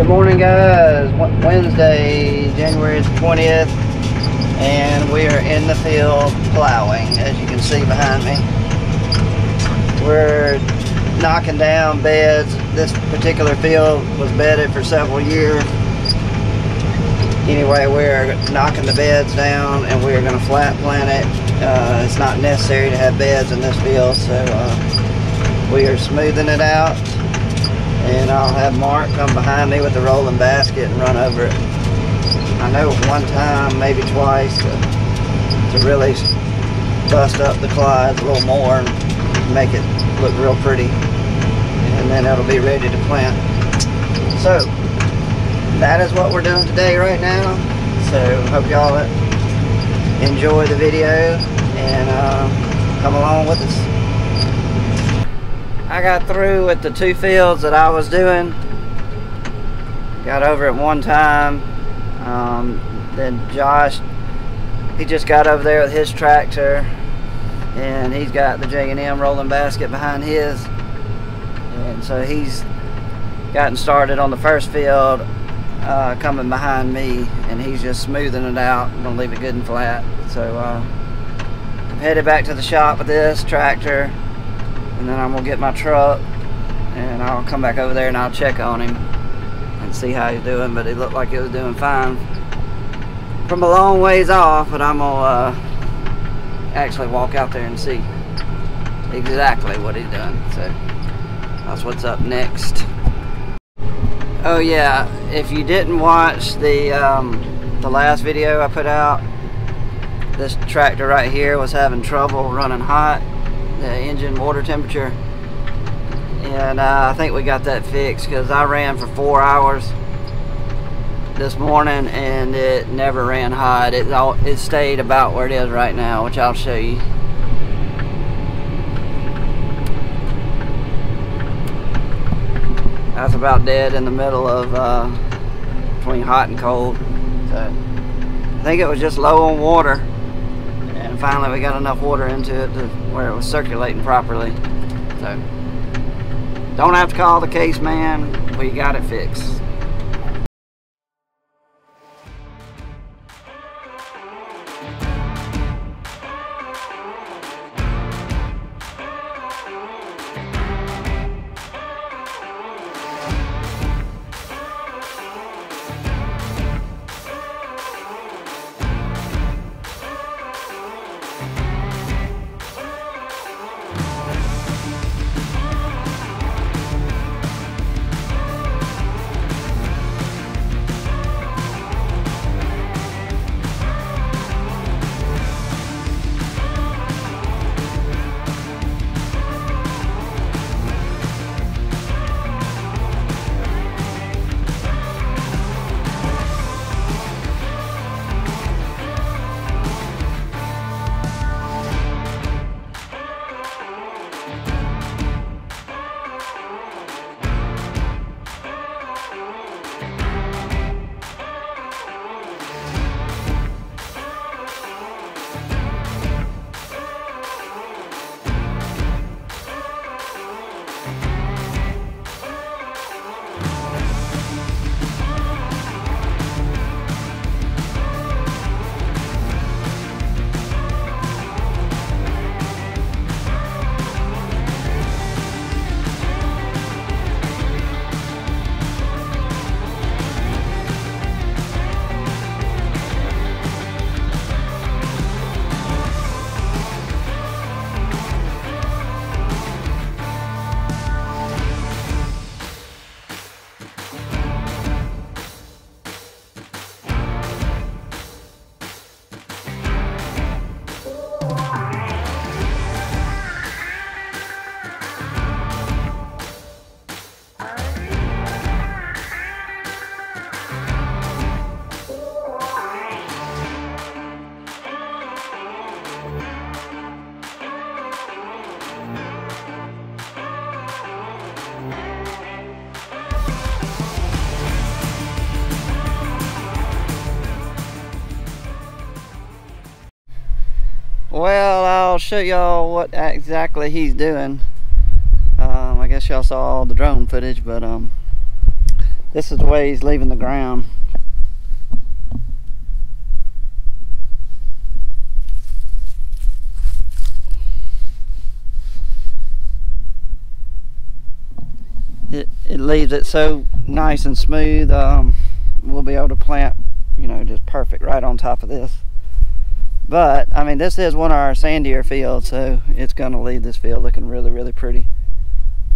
Good morning guys, Wednesday, January 20th, and we are in the field plowing, as you can see behind me. We're knocking down beds. This particular field was bedded for several years. Anyway, we're knocking the beds down and we're going to flat plant it. Uh, it's not necessary to have beds in this field, so uh, we are smoothing it out and I'll have Mark come behind me with the rolling basket and run over it. I know one time, maybe twice, to, to really bust up the clods a little more and make it look real pretty. And then it'll be ready to plant. So, that is what we're doing today right now. So, hope y'all enjoy the video and uh, come along with us. I got through with the two fields that I was doing. Got over it one time. Um, then Josh, he just got over there with his tractor and he's got the J&M rolling basket behind his. And so he's gotten started on the first field uh, coming behind me and he's just smoothing it out. I'm gonna leave it good and flat. So uh, I'm headed back to the shop with this tractor and then I'm gonna get my truck and I'll come back over there and I'll check on him and see how he's doing but he looked like he was doing fine. From a long ways off but I'm gonna uh, actually walk out there and see exactly what he's doing so that's what's up next. Oh yeah if you didn't watch the um, the last video I put out this tractor right here was having trouble running hot the engine water temperature. And uh, I think we got that fixed because I ran for four hours this morning and it never ran hot it, all, it stayed about where it is right now which I'll show you. That's about dead in the middle of uh, between hot and cold. So I think it was just low on water finally we got enough water into it to where it was circulating properly. So don't have to call the case man. We got it fixed. Well, I'll show y'all what exactly he's doing. Um, I guess y'all saw all the drone footage, but um, this is the way he's leaving the ground. It, it leaves it so nice and smooth. Um, we'll be able to plant, you know, just perfect right on top of this. But, I mean, this is one of our sandier fields, so it's going to leave this field looking really, really pretty.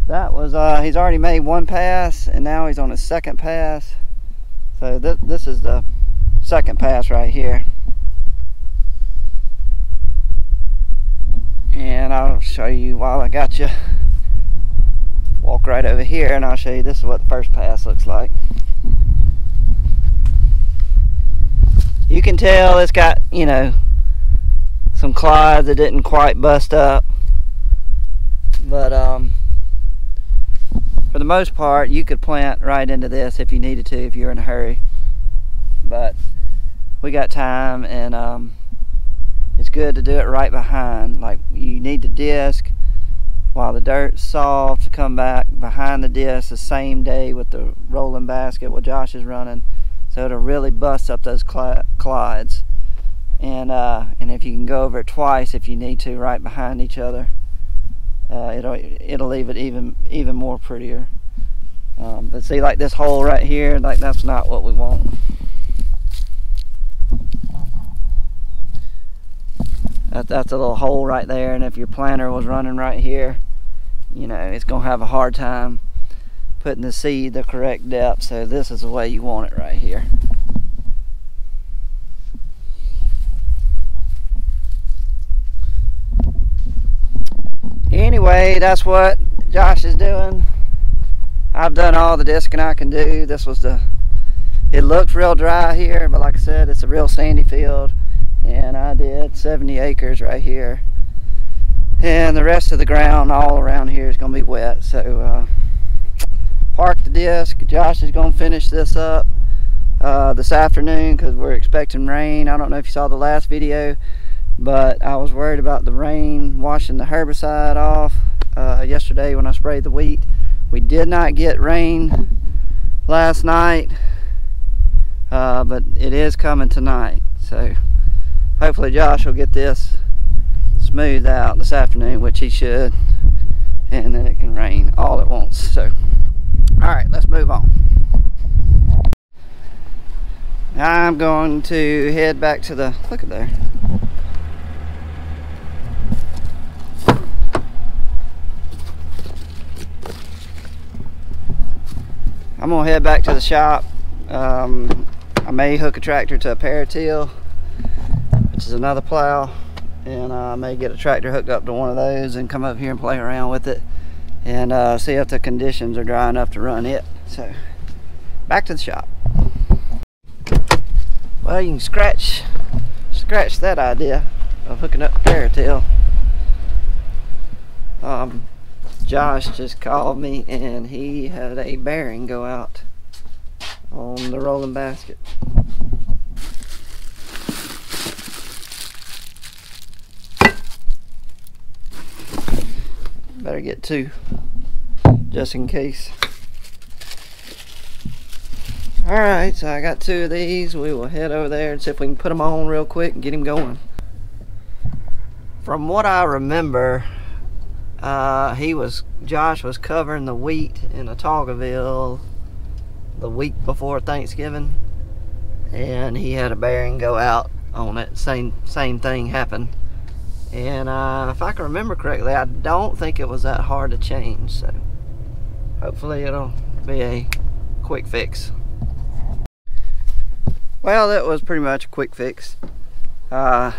That was, uh, he's already made one pass, and now he's on his second pass. So this, this is the second pass right here. And I'll show you while I got you. Walk right over here and I'll show you this is what the first pass looks like. You can tell it's got, you know, some clods that didn't quite bust up. But um, for the most part, you could plant right into this if you needed to, if you're in a hurry. But we got time and um, it's good to do it right behind. Like you need the disc while the dirt's soft, to come back behind the disc the same day with the rolling basket what Josh is running. So it'll really bust up those clods. And, uh, and if you can go over it twice if you need to, right behind each other, uh, it'll, it'll leave it even, even more prettier. Um, but see like this hole right here, like that's not what we want. That, that's a little hole right there and if your planter was running right here you know it's gonna have a hard time putting the seed the correct depth so this is the way you want it right here that's what Josh is doing. I've done all the disking I can do. This was the it looks real dry here but like I said it's a real sandy field and I did 70 acres right here. And the rest of the ground all around here is going to be wet so uh, park the disc. Josh is going to finish this up uh, this afternoon because we're expecting rain. I don't know if you saw the last video but I was worried about the rain washing the herbicide off uh, yesterday when I sprayed the wheat we did not get rain last night uh, but it is coming tonight so hopefully Josh will get this smoothed out this afternoon, which he should, and then it can rain all at once. So, all right, let's move on. I'm going to head back to the, look at there. I'm gonna head back to the shop. Um, I may hook a tractor to a Paratill which is another plow and uh, I may get a tractor hooked up to one of those and come up here and play around with it and uh, see if the conditions are dry enough to run it. So back to the shop. Well you can scratch scratch that idea of hooking up a Paratill. Um, Josh just called me and he had a bearing go out on the rolling basket. Better get two just in case. Alright so I got two of these. We will head over there and see if we can put them on real quick and get him going. From what I remember uh, he was Josh was covering the wheat in Autaugaville the week before Thanksgiving and he had a bearing go out on it same same thing happened and uh, if I can remember correctly, I don't think it was that hard to change. So hopefully it'll be a quick fix. Well, that was pretty much a quick fix. Uh,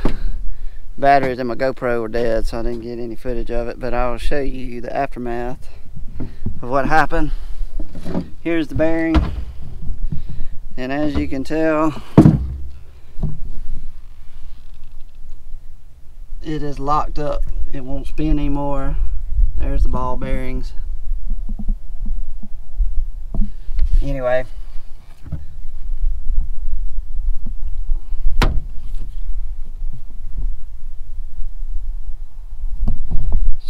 batteries in my GoPro were dead, so I didn't get any footage of it. But I'll show you the aftermath of what happened. Here's the bearing. And as you can tell, it is locked up it won't spin anymore there's the ball bearings anyway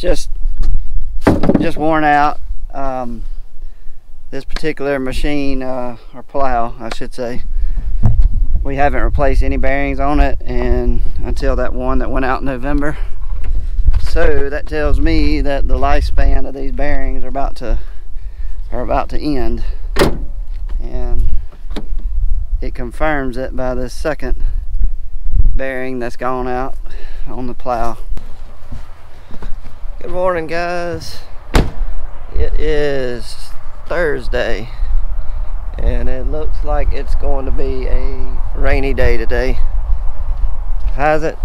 just just worn out um, this particular machine, uh, or plow, I should say, we haven't replaced any bearings on it and until that one that went out in November. So that tells me that the lifespan of these bearings are about to are about to end. And it confirms it by the second bearing that's gone out on the plow. Morning guys. It is Thursday and it looks like it's going to be a rainy day today. Hasn't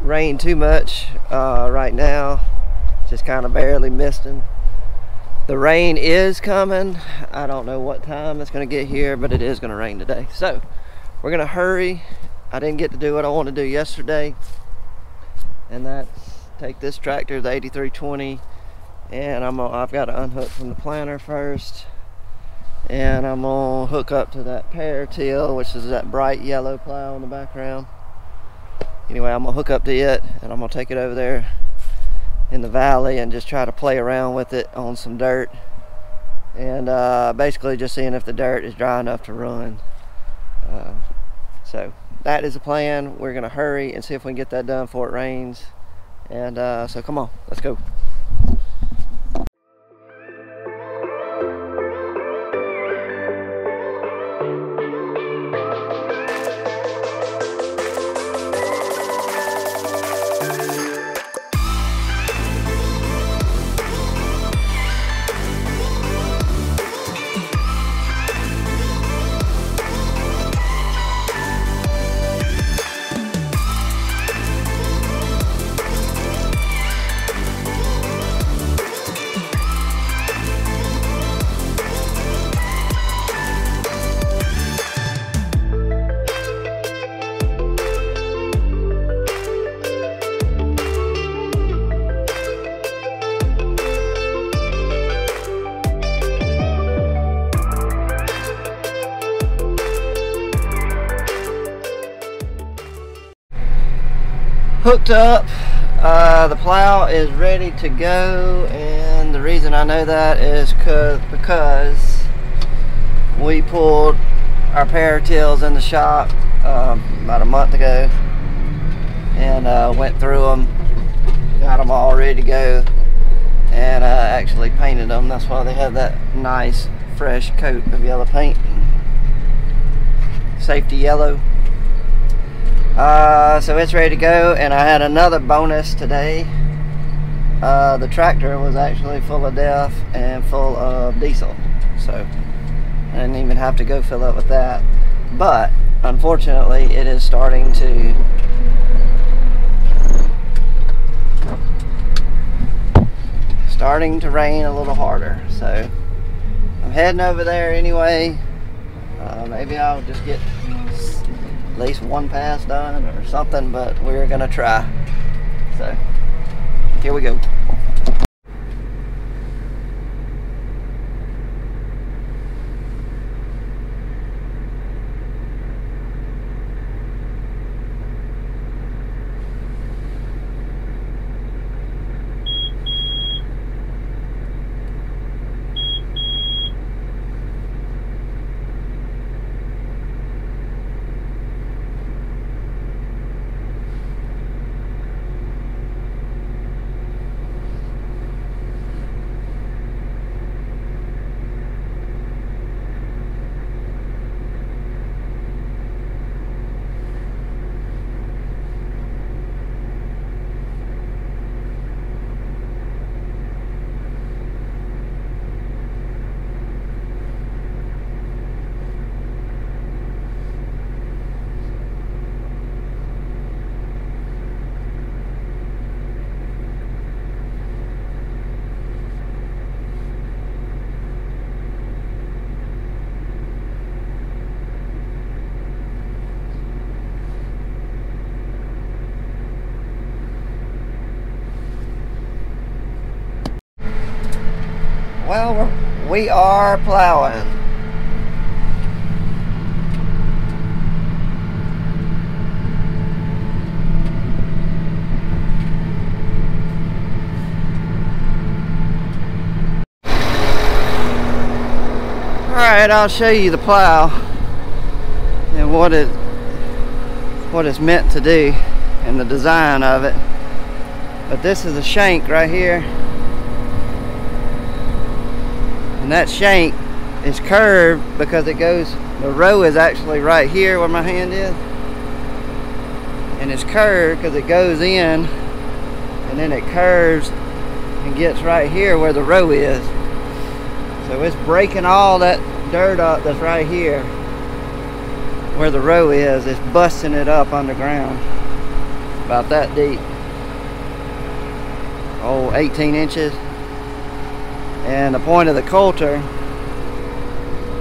rained too much uh, right now, just kind of barely misting. The rain is coming. I don't know what time it's going to get here, but it is going to rain today. So we're going to hurry. I didn't get to do what I wanted to do yesterday, and that's take this tractor, the 8320, and I'm gonna, I've got to unhook from the planter first. And I'm gonna hook up to that Para Till which is that bright yellow plow in the background. Anyway I'm gonna hook up to it and I'm gonna take it over there in the valley and just try to play around with it on some dirt. And uh, basically just seeing if the dirt is dry enough to run. Uh, so that is the plan. We're gonna hurry and see if we can get that done before it rains and uh, so come on let's go hooked up uh, the plow is ready to go and the reason I know that is cause, because we pulled our Para Tills in the shop um, about a month ago and uh, went through them got them all ready to go and uh, actually painted them that's why they have that nice fresh coat of yellow paint. Safety yellow uh, so it's ready to go and I had another bonus today. Uh, the tractor was actually full of DEF and full of diesel. So I didn't even have to go fill up with that. But unfortunately it is starting to starting to rain a little harder. So I'm heading over there anyway. Uh, maybe I'll just get at least one pass done or something, but we're gonna try. So here we go. Well, we are plowing. Alright, I'll show you the plow and what it what it's meant to do and the design of it. But this is a shank right here. And that shank is curved because it goes, the row is actually right here where my hand is. And it's curved because it goes in and then it curves and gets right here where the row is. So it's breaking all that dirt up that's right here where the row is. It's busting it up underground about that deep. Oh, 18 inches. And the point of the coulter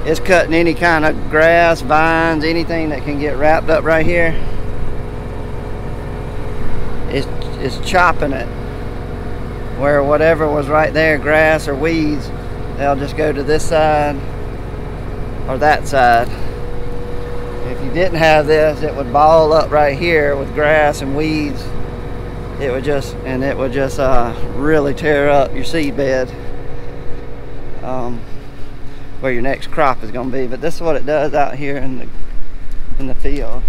is cutting any kind of grass, vines, anything that can get wrapped up right here. It's, it's chopping it where whatever was right there, grass or weeds, they'll just go to this side or that side. If you didn't have this, it would ball up right here with grass and weeds. It would just, and it would just uh, really tear up your seed bed um, where your next crop is going to be. But this is what it does out here in the, in the field.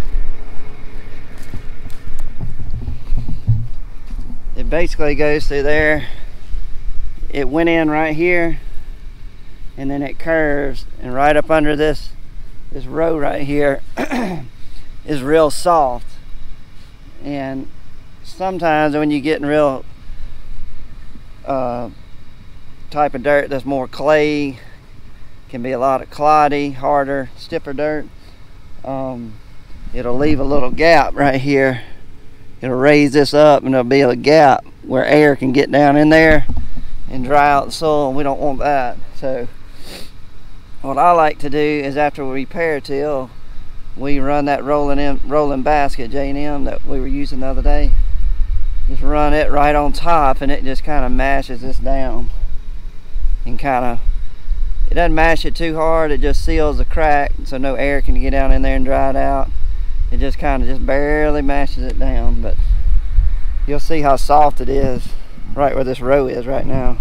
It basically goes through there. It went in right here and then it curves and right up under this this row right here is real soft and sometimes when you're getting real uh, type of dirt that's more clay can be a lot of cloddy harder stiffer dirt um, it'll leave a little gap right here. It'll raise this up and there'll be a gap where air can get down in there and dry out the soil we don't want that. So what I like to do is after we repair till we run that rolling in rolling basket J&M that we were using the other day. Just run it right on top and it just kind of mashes this down and kind of it doesn't mash it too hard it just seals the crack so no air can get down in there and dry it out. It just kind of just barely mashes it down but you'll see how soft it is right where this row is right now.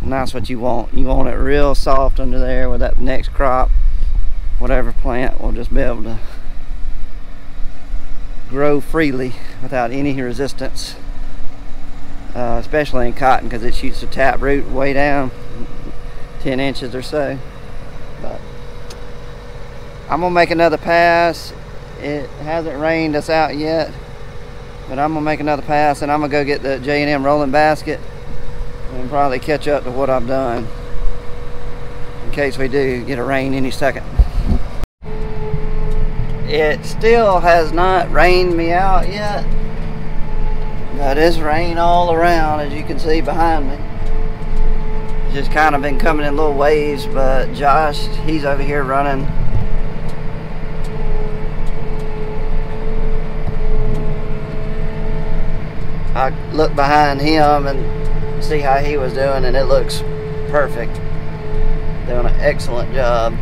And that's what you want. You want it real soft under there with that next crop whatever plant will just be able to grow freely without any resistance uh, especially in cotton because it shoots the tap root way down 10 inches or so but I'm gonna make another pass it hasn't rained us out yet but I'm gonna make another pass and I'm gonna go get the J&M rolling basket and probably catch up to what I've done in case we do get a rain any second. It still has not rained me out yet. But it's rain all around as you can see behind me. Just kind of been coming in little waves, but Josh, he's over here running I look behind him and see how he was doing and it looks perfect. Doing an excellent job.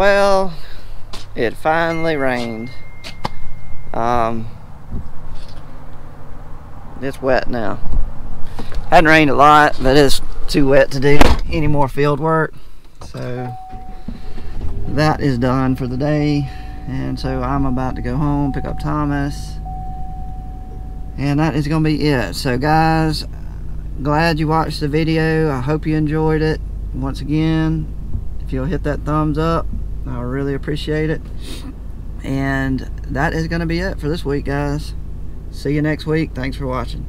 Well, it finally rained. Um, it's wet now. Hadn't rained a lot, but it's too wet to do any more field work. So that is done for the day. And so I'm about to go home, pick up Thomas. And that is going to be it. So guys, glad you watched the video. I hope you enjoyed it. Once again, if you'll hit that thumbs up, I really appreciate it. And that is going to be it for this week, guys. See you next week. Thanks for watching.